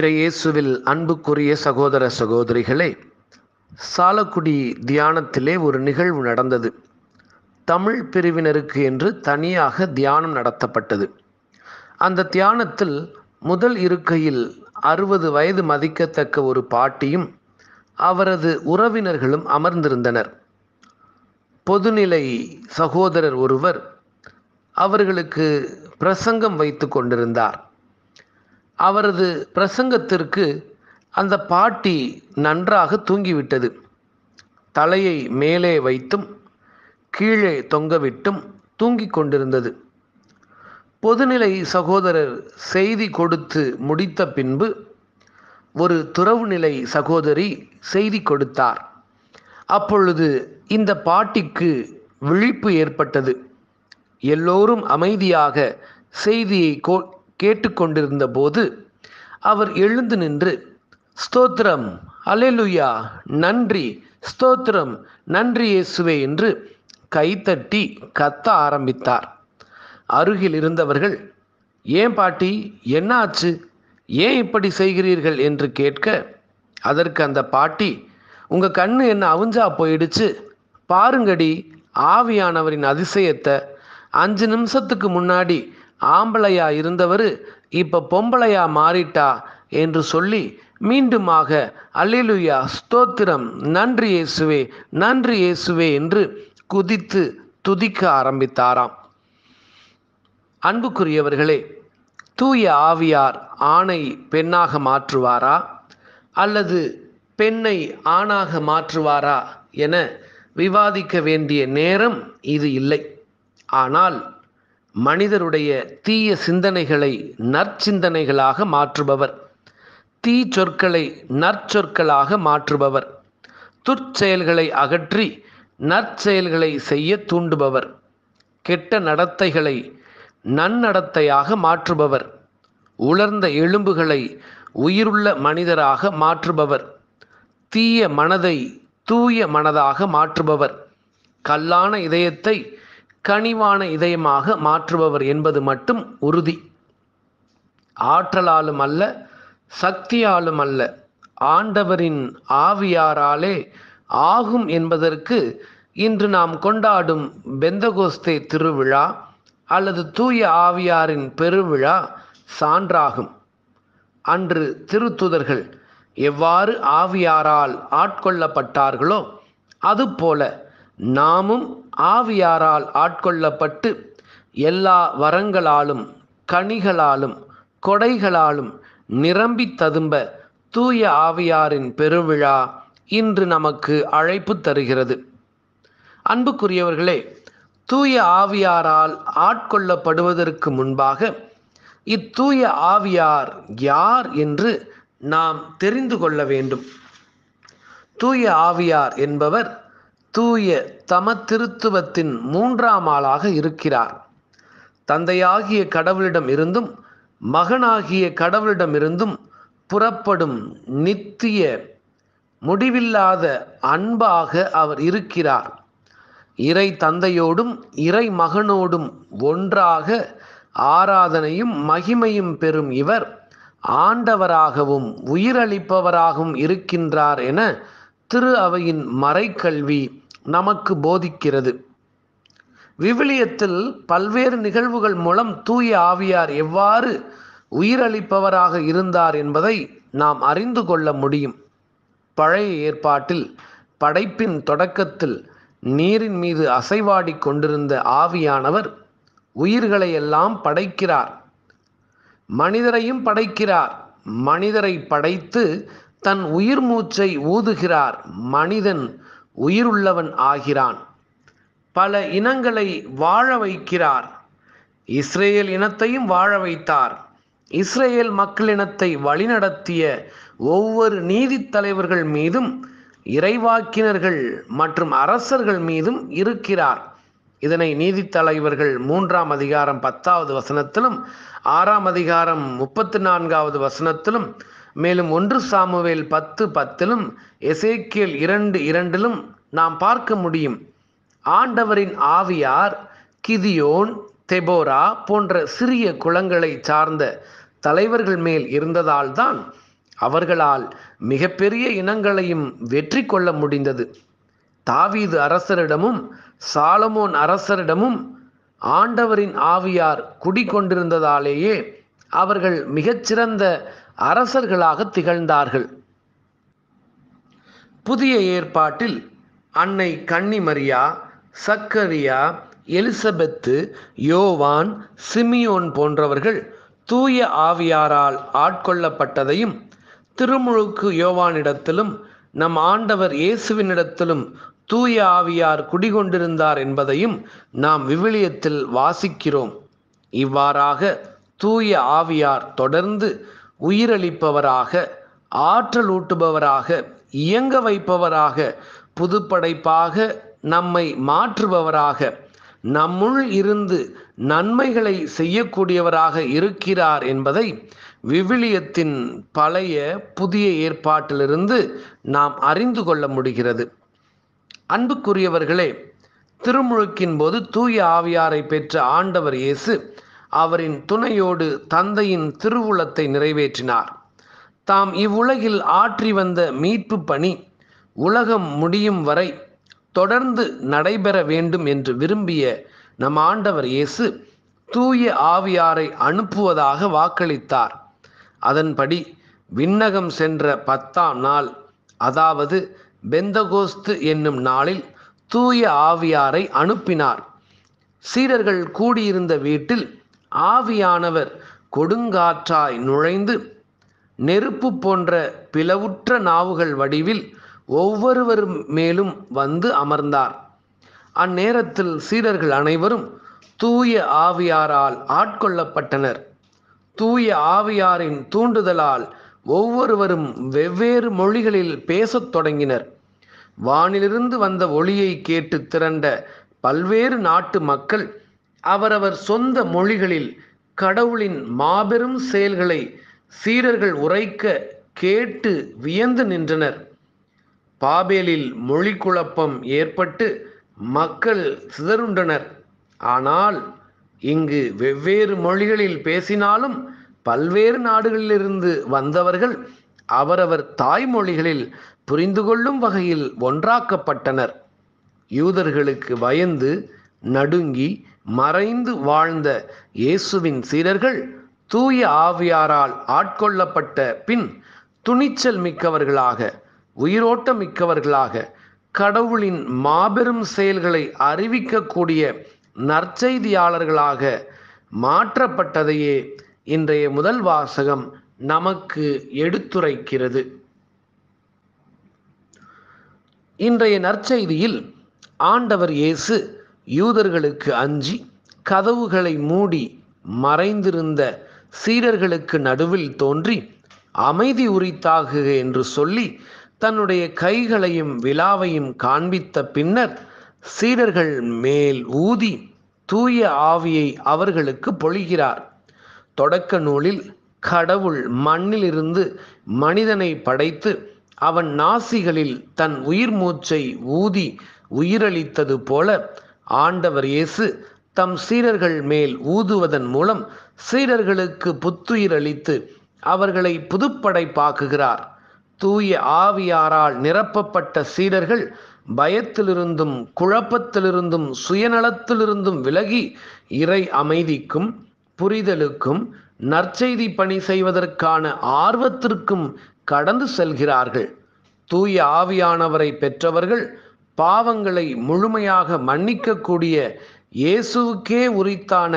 இறையேசுவில் அன்புக்குரிய சகோதர சகோதரிகளே சாலக்குடி தியானத்திலே ஒரு நிகழ்வு நடந்தது. தமிழ் பிரிவினருக்கு என்று தனியாக தியானம் நடத்தப்பட்டது. அந்த தியானத்தில் முதல் இருக்கையில் அறுபது வயது மதிக்கத்தக்க ஒரு பாட்டியும் அவரது உறவினர்களும் அமர்ந்திருந்தனர். பொதுநிலை சகோதரர் ஒருவர் அவர்களுக்கு பிரசங்கம் வைத்து கொண்டிருந்தார். அவரது பிரசங்கத்திற்கு அந்த பாட்டி நன்றாக தூங்கிவிட்டது. தலையை மேலே வைத்தும் கீழே தொங்கவிட்டும் தூங்கிக் கொண்டிருந்தது. பொதுநிலை சகோதரர் செய்தி கொடுத்து முடித்த பின்பு ஒரு துறவுநிலை சகோதரி செய்தி கொடுத்தார். அப்பொழுது இந்த பாட்டிக்கு விழிப்பு ஏற்பட்டது. எல்லோரும் அமைதியாக செய்தியை கேட்டுக்கொண்டிருந்த போது அவர் எழுந்து நின்று ஸ்தோத்திரம் அலெலுயா நன்றி ஸ்தோத்திரம் நன்றி இயேசுவே என்று கைத்தட்டி கத்த ஆரம்பித்தார். அருகில் இருந்தவர்கள் ஏன் பாட்டி என்ன ஆச்சு? ஏன் இப்படி செய்கிறீர்கள்? என்று கேட்க அதற்கு அந்த பாட்டி உங்கள் கண்ணு என்ன அவிஞ்சா போயிடுச்சு? பாருங்கடி ஆவியானவரின் அதிசயத்தை அஞ்சு நிமிஷத்துக்கு முன்னாடி ஆம்பளையா இருந்தவர் இப்ப பொம்பளையா மாறிட்டா என்று சொல்லி மீண்டுமாக அல்லிலுயா ஸ்தோத்திரம். நன்றி இயேசுவே நன்றி இயேசுவே என்று குதித்து துதிக்க ஆரம்பித்தாராம். அன்புக்குரியவர்களே தூய ஆவியார் ஆணை பெண்ணாக மாற்றுவாரா? அல்லது பெண்ணை ஆணாக மாற்றுவாரா என விவாதிக்க வேண்டிய நேரம் இது இல்லை. ஆனால் மனிதருடைய தீய சிந்தனைகளை நற்சிந்தனைகளாக மாற்றுபவர். தீ சொற்களை நற்சொற்களாக மாற்றுபவர். துற்செயல்களை அகற்றி நற்செயல்களை செய்ய தூண்டுபவர். கெட்ட நடத்தைகளை நன்னடத்தையாக மாற்றுபவர். உலர்ந்த எலும்புகளை உயிருள்ள மனிதராக மாற்றுபவர். தீய மனதை தூய மனதாக மாற்றுபவர். கல்லான இதயத்தை கனிவான இதயமாக மாற்றுபவர் என்பது மட்டும் உறுதி. ஆற்றலாலும் அல்ல சக்தியாலும் அல்ல. ஆண்டவரின் ஆவியாராலே ஆகும் என்பதற்கு இன்று நாம் கொண்டாடும் பெந்தகோஸ்தே திருவிழா அல்லது தூய ஆவியாரின் பெருவிழா சான்றாகும். அன்று திருத்துதர்கள் எவ்வாறு ஆவியாரால் ஆட்கொள்ளப்பட்டார்களோ அதுபோல நாமும் ஆவியாரால் ஆட்கொள்ளப்பட்டு எல்லா வரங்களாலும் கனிகளாலும் கொடைகளாலும் நிரம்பி ததும்ப தூய ஆவியாரின் பெருவிழா இன்று நமக்கு அழைப்பு தருகிறது. அன்புக்குரியவர்களே தூய ஆவியாரால் ஆட்கொள்ளப்படுவதற்கு முன்பாக இத்தூய ஆவியார் யார் என்று நாம் தெரிந்து கொள்ள வேண்டும். தூய ஆவியார் என்பவர் தூய தம திருத்துவத்தின் மூன்றாம் ஆளாக இருக்கிறார். தந்தையாகிய கடவுளிடம் இருந்தும் மகனாகிய கடவுளிடம் இருந்தும் புறப்படும் நித்திய முடிவில்லாத அன்பாக அவர் இருக்கிறார். இறை தந்தையோடும் இறை மகனோடும் ஒன்றாக ஆராதனையும் மகிமையும் பெறும் இவர் ஆண்டவராகவும் உயிரளிப்பவராகவும் இருக்கின்றார் என திரு அவையின் மறைக்கல்வி நமக்கு போதிக்கிறது. விவிலியத்தில் பல்வேறு நிகழ்வுகள் மூலம் தூய ஆவியார் எவ்வாறு உயிரளிப்பவராக இருந்தார் என்பதை நாம் அறிந்து கொள்ள முடியும். பழைய ஏற்பாட்டில் படைப்பின் தொடக்கத்தில் நீரின் மீது அசைவாடி கொண்டிருந்த ஆவியானவர் உயிர்களை எல்லாம் படைக்கிறார். மனிதரையும் படைக்கிறார். மனிதரை படைத்து தன் உயிர் மூச்சை ஊதுகிறார். மனிதன் உயிருள்ளவன் ஆகிறான். பல இனங்களை வாழ வைக்கிறார். இஸ்ரேல் இனத்தையும் வாழ வைத்தார். இஸ்ரேல் மக்களினத்தை வழிநடத்திய ஒவ்வொரு நீதித்தலைவர்கள் மீதும் இறைவாக்கினர்கள் மற்றும் அரசர்கள் மீதும் இருக்கிறார். இதனை நீதித் தலைவர்கள் மூன்றாம் அதிகாரம் பத்தாவது வசனத்திலும் ஆறாம் அதிகாரம் முப்பத்தி நான்காவது வசனத்திலும் மேலும் ஒன்று சாமுவேல் பத்து பத்திலும் எசேக்கியல் இரண்டு இரண்டிலும் நாம் பார்க்க முடியும். ஆண்டவரின் ஆவியார் கிதியோன் தெபோரா போன்ற சிறிய குளங்களை சார்ந்த தலைவர்கள் மேல் இருந்ததால்தான் அவர்களால் மிகப்பெரிய இனங்களையும் வெற்றி கொள்ள முடிந்தது. தாவீது அரசரிடமும் சாலமோன் அரசரிடமும் ஆண்டவரின் ஆவியார் குடிகொண்டிருந்ததாலேயே அவர்கள் மிகச்சிறந்த அரசர்களாக திகழ்ந்தார்கள். புதிய ஏற்பாட்டில் அன்னை கன்னிமரியா சக்கரியா எலிசபெத்து யோவான் சிமியோன் போன்றவர்கள் தூய ஆவியாரால் ஆட்கொள்ளப்பட்டதையும் திருமுழுக்கு யோவானிடத்திலும் நம் ஆண்டவர் இயேசுவினிடத்திலும் தூய ஆவியார் குடிகொண்டிருந்தார் என்பதையும் நாம் விவிலியத்தில் வாசிக்கிறோம். இவ்வாறாக தூய ஆவியார் தொடர்ந்து உயிரளிப்பவராக ஆற்றலூட்டுபவராக இயங்க வைப்பவராக புதுப்படைப்பாக நம்மை மாற்றுபவராக நம்முள் இருந்து நன்மைகளை செய்யக்கூடியவராக இருக்கிறார் என்பதை விவிலியத்தின் பழைய புதிய ஏற்பாட்டிலிருந்து நாம் அறிந்து கொள்ள முடிகிறது. அன்புக்குரியவர்களே திருமுழுக்கின் போது தூய ஆவியாரை பெற்ற ஆண்டவர் இயேசு அவரின் துணையோடு தந்தையின் திருவுளத்தை நிறைவேற்றினார். தாம் இவ்வுலகில் ஆற்றி வந்த மீட்பு பணி உலகம் முடியும் வரை தொடர்ந்து நடைபெற வேண்டும் என்று விரும்பிய நம் ஆண்டவர் இயேசு தூய ஆவியாரை அனுப்புவதாக வாக்களித்தார். அதன்படி விண்ணகம் சென்ற பத்தாம் நாள் அதாவது பெந்தகோஸ்து என்னும் நாளில் தூய ஆவியாரை அனுப்பினார். சீடர்கள் கூடியிருந்த வீட்டில் ஆவியானவர் கொடுங்காற்றாய் நுழைந்து நெருப்பு போன்ற பிளவுற்ற நாவுகள் வடிவில் ஒவ்வொருவர் மேலும் வந்து அமர்ந்தார். அந்நேரத்தில் சீடர்கள் அனைவரும் தூய ஆவியாரால் ஆட்கொள்ளப்பட்டனர். தூய ஆவியாரின் தூண்டுதலால் ஒவ்வொருவரும் வெவ்வேறு மொழிகளில் பேசத் தொடங்கினர். வானிலிருந்து வந்த ஒளியை கேட்டு திரண்ட பல்வேறு நாட்டு மக்கள் அவரவர் சொந்த மொழிகளில் கடவுளின் மாபெரும் செயல்களை சீரர்கள் உரைக்க கேட்டு வியந்து நின்றனர். பாபேலில் மொழி குழப்பம் ஏற்பட்டு மக்கள் சிதறுண்டனர். ஆனால் இங்கு வெவ்வேறு மொழிகளில் பேசினாலும் பல்வேறு நாடுகளிலிருந்து வந்தவர்கள் அவரவர் தாய்மொழிகளில் புரிந்து கொள்ளும் வகையில் ஒன்றாக்கப்பட்டனர். யூதர்களுக்கு பயந்து நடுங்கி மறைந்து வாழ்ந்த இயேசுவின் சீடர்கள் தூய ஆவியாரால் ஆட்கொள்ளப்பட்ட பின் துணிச்சல் மிக்கவர்களாக உயிரோட்டம் மிக்கவர்களாக கடவுளின் மாபெரும் செயல்களை அறிவிக்கக்கூடிய நற்செய்தியாளர்களாக மாற்றப்பட்டதையே இன்றைய முதல் வாசகம் நமக்கு எடுத்துரைக்கிறது. இன்றைய நற்செய்தியில் ஆண்டவர் இயேசு யூதர்களுக்கு அஞ்சி கதவுகளை மூடி மறைந்திருந்த சீடர்களுக்கு நடுவில் தோன்றி அமைதி உரித்தாகுக என்று சொல்லி தன்னுடைய கைகளையும் விழாவையும் காண்பித்த பின்னர் சீடர்கள் மேல் ஊதி தூய ஆவியை அவர்களுக்கு பொழிகிறார். தொடக்க நூலில் கடவுள் மண்ணிலிருந்து மனிதனை படைத்து அவன் நாசிகளில் தன் உயிர் மூச்சை ஊதி உயிரளித்தது போல ஆண்டவர் இயேசு தம் சீரர்கள் மேல் ஊதுவதன் மூலம் சீரர்களுக்கு புத்துயிர் அளித்து அவர்களை புதுப்படைப்பாக்குகிறார். தூய ஆவியாரால் நிரப்பப்பட்ட சீரர்கள் பயத்திலிருந்தும் குழப்பத்திலிருந்தும் சுயநலத்திலிருந்தும் விலகி இறை அமைதிக்கும் புரிதலுக்கும் நற்செய்தி பணி செய்வதற்கான ஆர்வத்திற்கும் கடந்து செல்கிறார்கள். தூய ஆவியானவரை பெற்றவர்கள் பாவங்களை முழுமையாக மன்னிக்கக்கூடிய இயேசுவுக்கே உரித்தான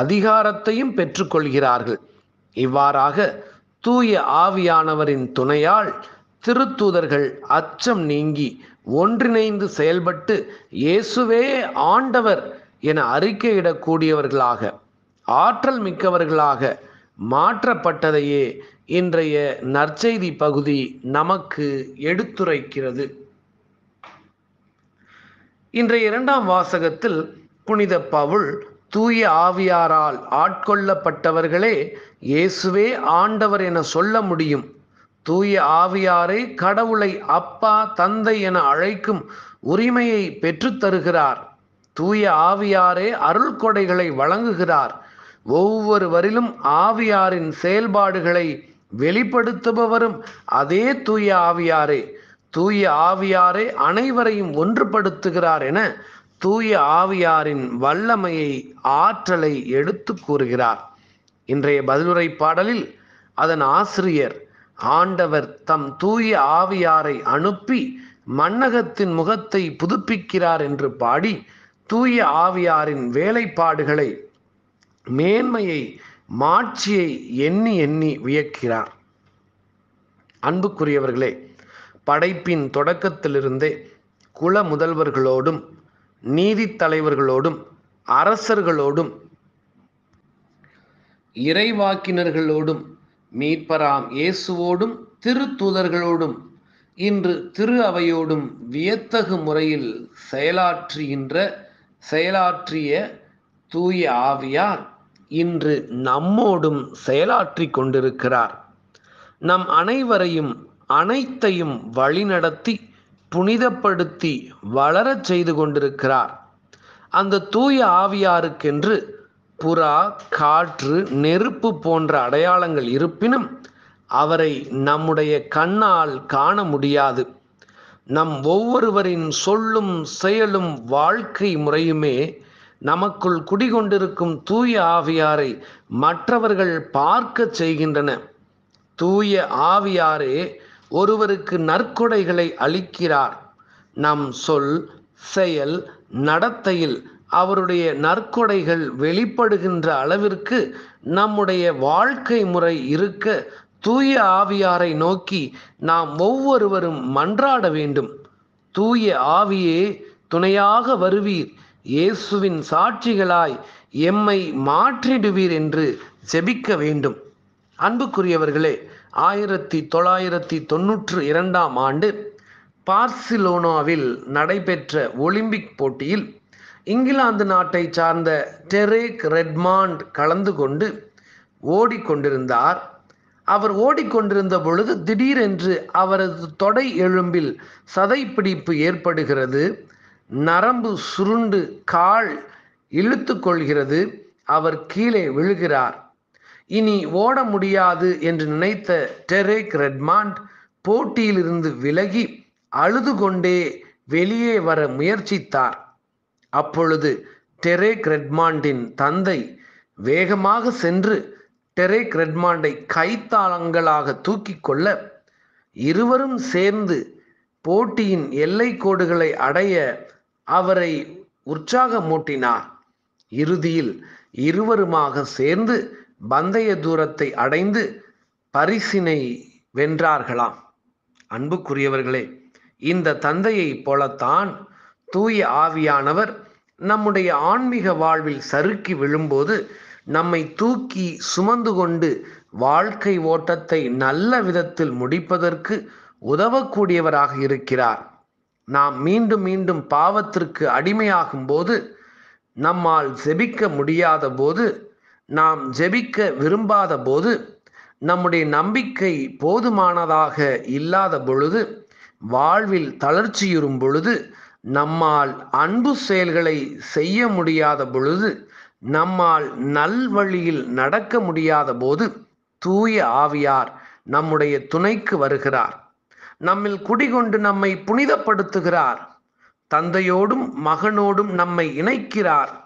அதிகாரத்தையும் பெற்றுக்கொள்கிறார்கள். இவ்வாறாக தூய ஆவியானவரின் துணையால் திருத்தூதர்கள் அச்சம் நீங்கி ஒன்றிணைந்து செயல்பட்டு இயேசுவே ஆண்டவர் என அறிக்கையிடக்கூடியவர்களாக ஆற்றல் மிக்கவர்களாக மாற்றப்பட்டதையே இன்றைய நற்செய்தி பகுதி நமக்கு எடுத்துரைக்கிறது. இன்றைய இரண்டாம் வாசகத்தில் புனித பவுல் தூய ஆவியாரால் ஆட்கொள்ளப்பட்டவர்களே இயேசுவே ஆண்டவர் என சொல்ல முடியும். தூய ஆவியாரே கடவுளை அப்பா தந்தை என அழைக்கும் உரிமையை பெற்றுத்தருகிறார் தூய ஆவியாரே அருள் கொடைகளை வழங்குகிறார். ஒவ்வொருவரிலும் ஆவியாரின் செயல்பாடுகளை வெளிப்படுத்துபவரும் அதே தூய ஆவியாரே. தூய ஆவியாரே அனைவரையும் ஒன்றுபடுத்துகிறார் என தூய ஆவியாரின் வல்லமையை ஆற்றலை எடுத்து கூறுகிறார். இன்றைய பதிலுரை பாடலில் அதன் ஆசிரியர் ஆண்டவர் தம் தூய ஆவியாரை அனுப்பி மன்னகத்தின் முகத்தை புதுப்பிக்கிறார் என்று பாடி தூய ஆவியாரின் வேலைப்பாடுகளை மேன்மையை மாட்சியை எண்ணி எண்ணி வியக்கிறார். அன்புக்குரியவர்களே படைப்பின் தொடக்கத்திலிருந்தே குல முதல்வர்களோடும் நீதி தலைவர்களோடும் அரசர்களோடும் இறைவாக்கினர்களோடும் மீட்பராம் இயேசுவோடும் திருத்தூதர்களோடும் இன்று திரு அவையோடும் வியத்தகு முறையில் செயலாற்றுகின்ற செயலாற்றிய தூய ஆவியார் இன்று நம்மோடும் செயலாற்றி கொண்டிருக்கிறார். நம் அனைவரையும் அனைத்தையும் வழிநடத்தி புனிதப்படுத்தி வளரச் செய்து கொண்டிருக்கிறார். அந்த தூய ஆவியாருக்கென்று புறா காற்று நெருப்பு போன்ற அடையாளங்கள் இருப்பினும் அவரை நம்முடைய கண்ணால் காண முடியாது. நம் ஒவ்வொருவரின் சொல்லும் செயலும் வாழ்க்கை முறையுமே நமக்குள் குடிகொண்டிருக்கும் தூய ஆவியாரை மற்றவர்கள் பார்க்க செய்கின்றன. தூய ஆவியாரே ஒருவருக்கு நற்கொடைகளை அளிக்கிறார். நம் சொல் செயல் நடத்தையில் அவருடைய நற்கொடைகள் வெளிப்படுகின்ற அளவிற்கு நம்முடைய வாழ்க்கை முறை இருக்க தூய ஆவியாரை நோக்கி நாம் ஒவ்வொருவரும் மன்றாட வேண்டும். தூய ஆவியே துணையாக வருவீர். இயேசுவின் சாட்சிகளாய் எம்மை மாற்றிடுவீர் என்று ஜெபிக்க வேண்டும். அன்புக்குரியவர்களே ஆயிரத்தி தொள்ளாயிரத்தி தொன்னூற்று இரண்டாம் ஆண்டு பார்சிலோனாவில் நடைபெற்ற ஒலிம்பிக் போட்டியில் இங்கிலாந்து நாட்டை சார்ந்த டெரேக் ரெட்மாண்ட் கலந்து கொண்டு ஓடிக்கொண்டிருந்தார். அவர் ஓடிக்கொண்டிருந்த பொழுது திடீரென்று அவரது தொடை எலும்பில் சதைப்பிடிப்பு ஏற்படுகிறது. நரம்பு சுருண்டு கால் இழுத்து கொள்கிறது. அவர் கீழே விழுகிறார். இனி ஓட முடியாது என்று நினைத்த டெரேக் ரெட்மாண்ட் போட்டியிலிருந்து விலகி அழுது கொண்டே வெளியே வர முயற்சித்தார். அப்பொழுது டெரேக் ரெட்மாண்டின் தந்தை வேகமாக சென்று டெரேக் ரெட்மாண்டை கைத்தாளங்களாக தூக்கி கொள்ள இருவரும் சேர்ந்து போட்டியின் எல்லை கோடுகளை அடைய அவரை உற்சாகமூட்டினார். இறுதியில் இருவருமாக சேர்ந்து பந்தய தூரத்தை அடைந்து பரிசினை வென்றார்களாம். அன்புக்குரியவர்களே இந்த தந்தையைப் போலத்தான் தூய ஆவியானவர் நம்முடைய ஆன்மீக வாழ்வில் சறுக்கி விழும்போது நம்மை தூக்கி சுமந்து கொண்டு வாழ்க்கை ஓட்டத்தை நல்ல விதத்தில் முடிப்பதற்கு உதவக்கூடியவராக இருக்கிறார். நாம் மீண்டும் மீண்டும் பாவத்திற்கு அடிமையாகும் போது நம்மால் செபிக்க முடியாத போது நாம் ஜெபிக்க விரும்பாத போது நம்முடைய நம்பிக்கை போதுமானதாக இல்லாத பொழுது வாழ்வில் தளர்ச்சியுறும் பொழுது நம்மால் அன்பு செயல்களை செய்ய முடியாத பொழுது நம்மால் நல்வழியில் நடக்க முடியாத போது தூய ஆவியார் நம்முடைய துணைக்கு வருகிறார். நம்மில் குடிகொண்டு நம்மை புனிதப்படுத்துகிறார். தந்தையோடும் மகனோடும் நம்மை இணைக்கிறார்.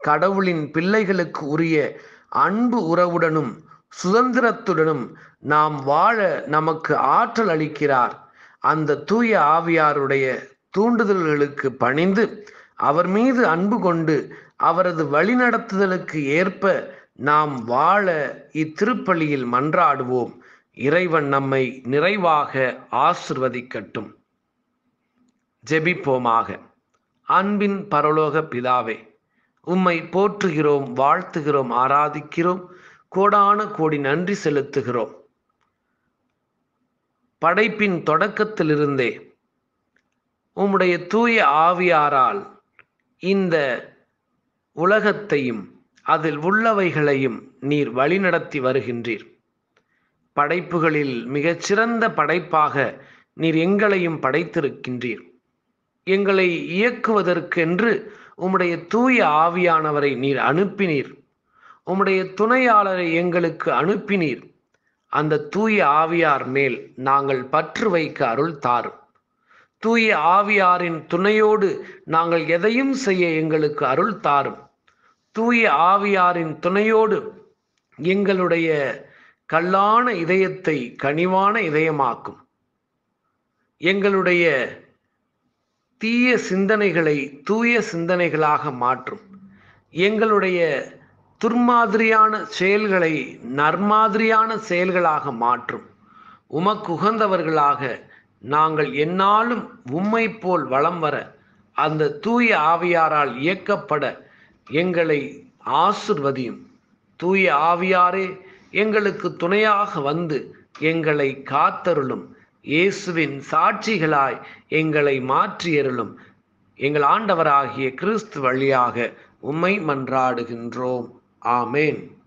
கடவுளின் பிள்ளைகளுக்கு உரிய அன்பு உறவுடனும் சுதந்திரத்துடனும் நாம் வாழ நமக்கு ஆற்றல் அளிக்கிறார். அந்த தூய ஆவியாருடைய தூண்டுதல்களுக்கு பணிந்து அவர் மீது அன்பு கொண்டு அவரது வழிநடத்துதலுக்கு ஏற்ப நாம் வாழ இத்திருப்பள்ளியில் மன்றாடுவோம். இறைவன் நம்மை நிறைவாக ஆசிர்வதிக்கட்டும். ஜெபிப்போமாக. அன்பின் பரலோக பிதாவே உம்மை போற்றுகிறோம் வாழ்த்துகிறோம் ஆராதிக்கிறோம். கோடான கோடி நன்றி செலுத்துகிறோம். படைப்பின் தொடக்கத்திலிருந்தே உம்முடைய தூய ஆவியாரால் இந்த உலகத்தையும் அதில் உள்ளவைகளையும் நீர் வழிநடத்தி வருகின்றீர். படைப்புகளில் மிகச்சிறந்த படைப்பாக நீர் எங்களையும் படைத்திருக்கின்றீர். எங்களை இயக்குவதற்கென்று உம்முடைய தூய ஆவியானவரை நீர் அனுப்பினீர். உம்முடைய துணையாளரை எங்களுக்கு அனுப்பினீர். அந்த தூய ஆவியார் மேல் நாங்கள் பற்று வைக்க அருள் தாரும். தூய ஆவியாரின் துணையோடு நாங்கள் எதையும் செய்ய எங்களுக்கு அருள் தாரும். தூய ஆவியாரின் துணையோடு எங்களுடைய கல்லான இதயத்தை கனிவான இதயமாக்கும். எங்களுடைய தீய சிந்தனைகளை தூய சிந்தனைகளாக மாற்றும். எங்களுடைய துர்மாதிரியான செயல்களை நர்மாதிரியான செயல்களாக மாற்றும். உமக்குகந்தவர்களாக நாங்கள் என்னாலும் உம்மை போல் வளம் வர அந்த தூய ஆவியாரால் இயக்கப்பட எங்களை ஆசிர்வதியும். தூய ஆவியாரே எங்களுக்கு துணையாக வந்து எங்களை காத்தருளும். இயேசுவின் சாட்சிகளாய் எங்களை மாற்றியருளும். எங்கள் ஆண்டவராகிய கிறிஸ்து வழியாக உம்மை மன்றாடுகின்றோம். ஆமேன்.